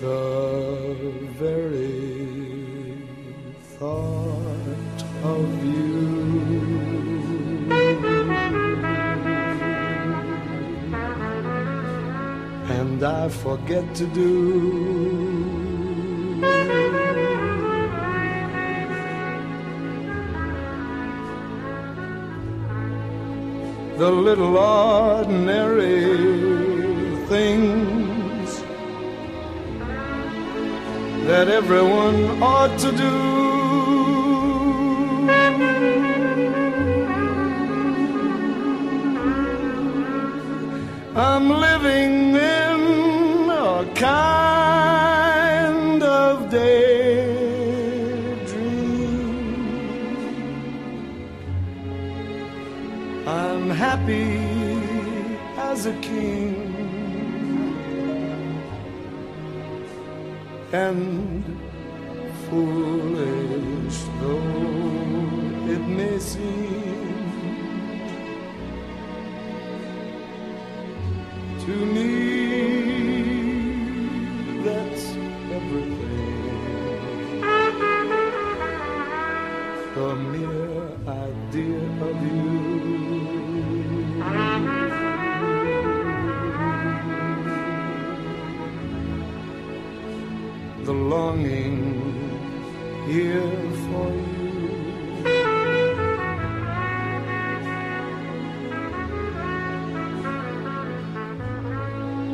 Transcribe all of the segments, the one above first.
the very thought of you. And I forget to do. The little ordinary things that everyone ought to do. I'm living in a kind of daydream. I'm happy as a king. And foolish though it may seem longing here for you.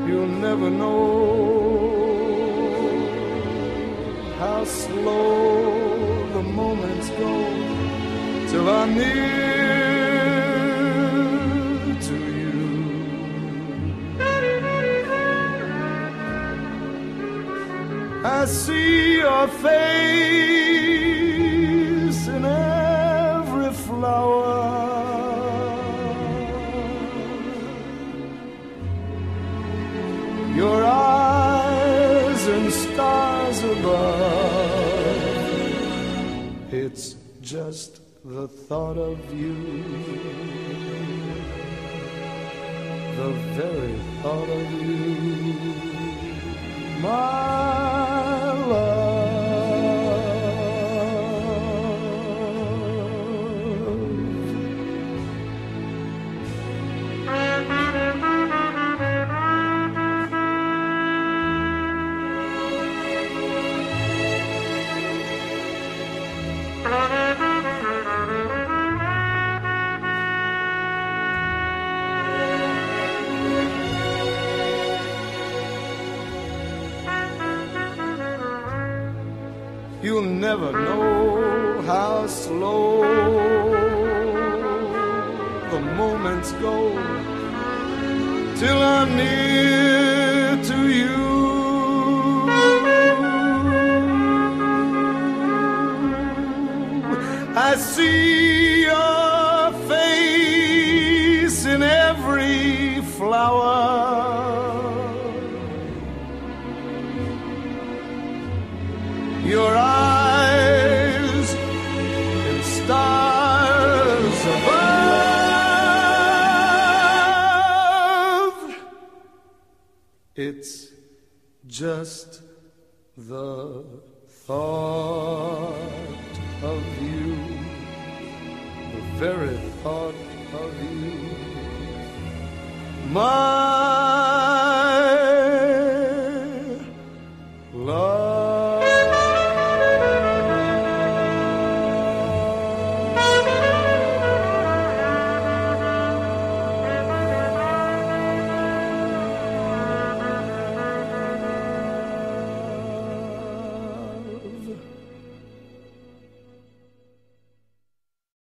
You'll never know how slow the moments go till I'm near I see your face in every flower. Your eyes and stars above. It's just the thought of you. The very thought of you. My You'll never know how slow the moments go till I'm near to you. See your face in every flower. your eyes and stars above. It's just the thought very thought of you. My